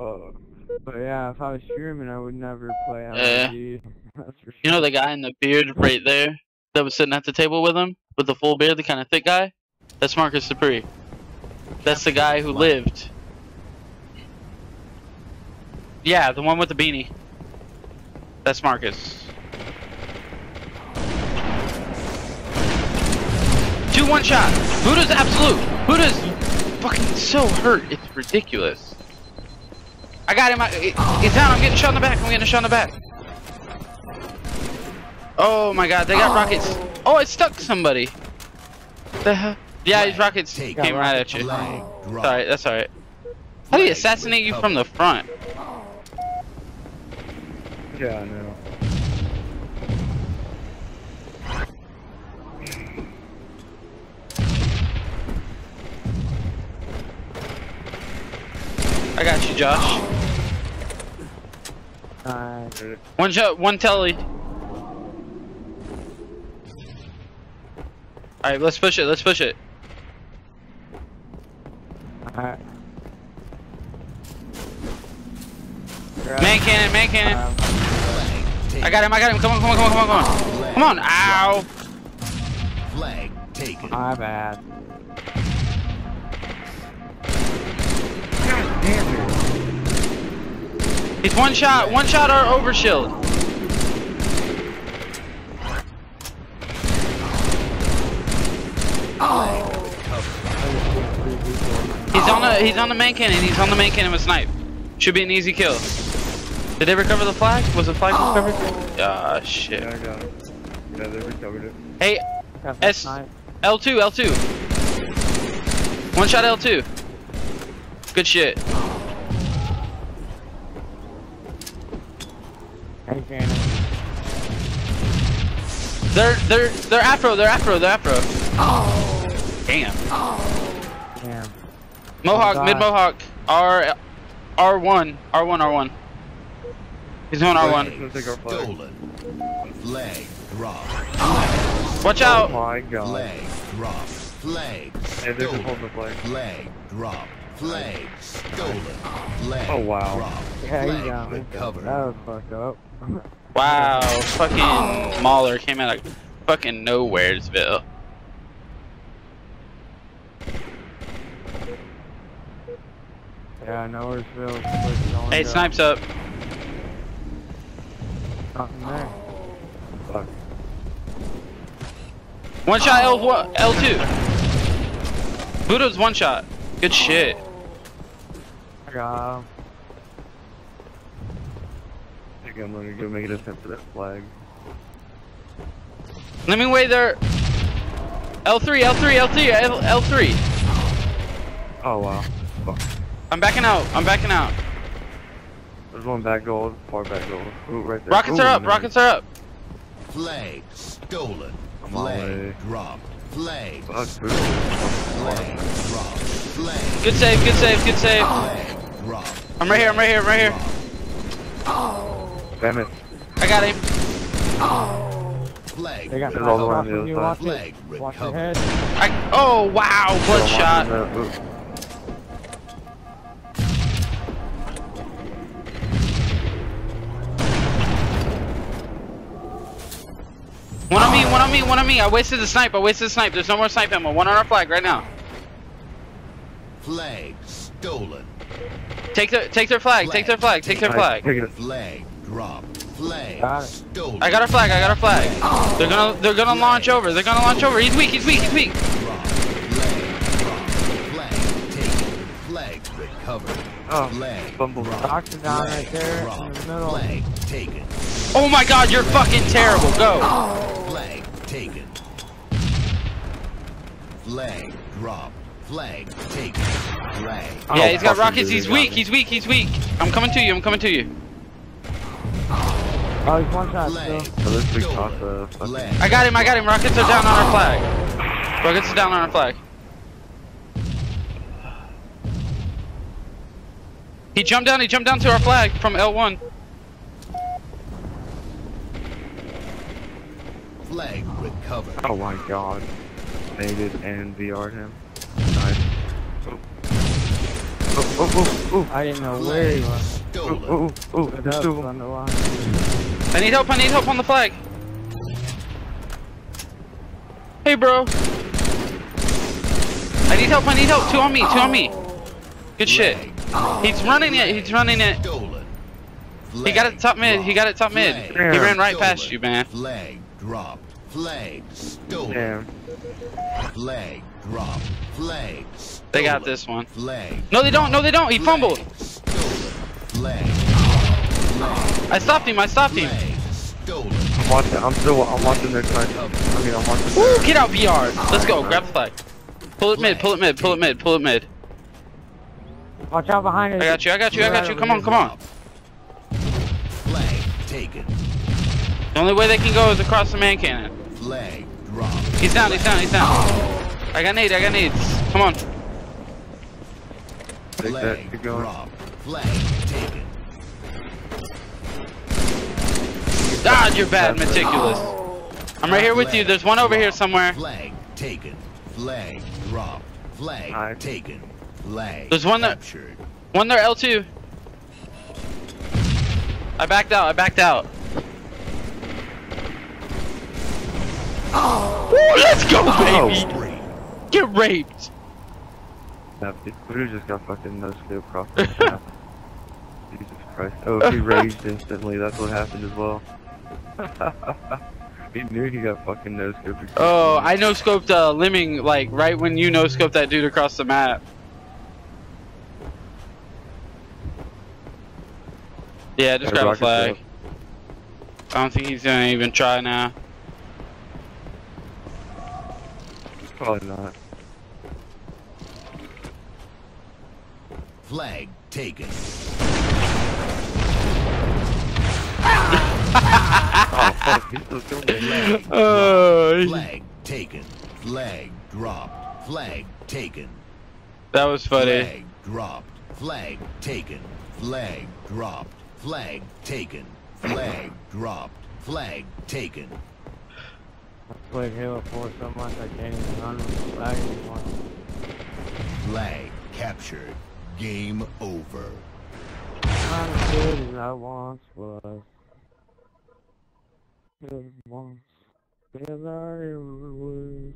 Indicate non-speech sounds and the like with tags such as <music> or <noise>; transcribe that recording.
Uh, but yeah, if I was streaming, I would never play Yeah. Sure. You know the guy in the beard right there that was sitting at the table with him with the full beard, the kind of thick guy? That's Marcus Dupree. That's the guy who lived. Yeah, the one with the beanie. That's Marcus. Two one shot. Buddha's absolute. Buddha's fucking so hurt. It's ridiculous. I got him. I, he's down. I'm getting shot in the back. I'm getting shot in the back. Oh my god, they got rockets. Oh, it stuck somebody. The hell? Yeah, these rockets Take came right at you. Flag drop. Alright, that's alright. How do you assassinate you from the front? Yeah, I know. I got you, Josh. Nice. One shot, one telly. Alright, let's push it, let's push it. Alright. Man cannon, man cannon. Um, Flag. I got him, I got him. Come on, come on, come on, come on, come on. Come on, ow. Flag taken. my bad. He's one shot, one shot our overshield. He's on the he's on the main cannon. He's on the main cannon with snipe. Should be an easy kill. Did they recover the flag? Was the flag recovered? Ah shit. Yeah, I got it. Yeah, they recovered it. Hey, Got that S snipe. L2 L2. One shot L2. Good shit. Hey, Cannon. They're they're they're afro. They're afro. They're afro. Oh Damn. Oh Damn. Mohawk oh, God. mid Mohawk R R1 R1 R1. He's on R1. Flag take our. Stolen. Flag drop. Watch Oh out. my god. Flag drop. Flag Yeah, they're just holding the flag. Flag drop. Flag stolen. Flag Oh, wow. drop. Yeah, he Flag got me. recovered. That was fucked up. <laughs> Wow. Fucking Mauler came out of fucking nowheresville. yeah, Nowheresville. Hey, snipes up. Nothing there. Fuck. One shot L1, L2. Buddha's one shot. Good shit. I got him. I think I'm gonna go make an attempt for that flag. Let me wait there. L3, L3, L3, L L3. Oh wow. Fuck. I'm backing out. I'm backing out. There's one back gold, far back gold. Ooh, right there. Rockets Ooh, are up. nice. Rockets are up. Flag stolen. Come Flag Ray. drop. Flag Fuck. Flag drop. Flag. Good save. Good save. Good save. Flag drop. I'm right here. I'm right here. I'm right here. Oh. Damn it. I got him. Flag. They got There's all the way on the Flag other side. Watch your head. I, oh wow! Bloodshot. Ooh. One on me. One on me. One on me. I wasted the snipe. I wasted the snipe. There's no more snipe ammo. One on our flag right now. Flag stolen. Take their take their flag. Take their flag. Take their flag. Take it. Flag drop. Flag Got stolen. I got our flag. I got our flag. They're gonna they're gonna launch over. They're gonna launch over. He's weak. He's weak. He's weak. Drop. Flag. Flag. Flag recovered. Oh, Flag bumbled. drop. Down right there in drop. the middle. Flag taken. Oh my God! You're fucking terrible. Go. Flag taken. Flag drop. Flag taken. Flag. Oh, Yeah, he's got rockets. He's weak. He's weak. He's weak. I'm coming to you. I'm coming to you. Oh, he's one shot still. Oh, big stolen. uh. I got him. I got him. Rockets are down on our flag. Rockets are down on our flag. He jumped down. He jumped down to our flag from L1. Flag recovered. Oh my god. Made it and VR'd him. Ooh, ooh, I didn't know where he was. ooh, stolen. ooh, ooh, But there's up two of 'em. on the line. I need help, I need help on the flag. Hey, bro. I need help, I need help. Two on me, two on me. Good shit. He's running it, he's running it. He got it top mid, he got it top mid. He ran right past you, man. Flag dropped. Flag stolen. Damn. Flag dropped. Flag stolen. They got this one. No, they don't, no, they don't. He fumbled. Stolen. Flag. Flag. I stopped him, I stopped him. I'm watching, I'm still, I'm watching their side. I mean, I'm watching Woo, their. get out VR. Let's go, grab the flag. Pull it mid, pull it mid, pull it mid, pull it mid. Watch out behind us. I got you, I got you, I got you. Come on, come on. Flag taken. The only way they can go is across the man cannon. Flag dropped. He's down, he's down, he's down. Oh. I got nades, I got nades. Come on. Take that, Flag keep going. dropped. Flag taken. God, you're bad, meticulous. Oh. I'm right here with you. There's one over here somewhere. Flag taken. Flag dropped. Flag Nice. taken. Flag There's one that- captured. One there, L2. I backed out, I backed out. Oh. Woo, let's go, oh, baby! Spree. Get raped! That dude just got fucking no scope across <laughs> the map. Jesus Christ. Oh, he <laughs> raged instantly. That's what happened as well. <laughs> he knew he got fucking no scope. Oh, I no scoped uh, Lemming like right when you no scoped that dude across the map. Yeah, just Yeah, grab a flag. ship. I don't think he's gonna even try now. Probably not. Flag taken. Oh, fuck. He's still killing me. Flag Oh. Flag taken. Flag dropped. Flag taken. that was funny. Flag dropped. Flag taken. Flag dropped. Flag taken. Flag dropped. Flag taken. I played Halo 4 so much I can't even run with the flag anymore. Flag captured. Game over. Not as good as I once was. Once. I was.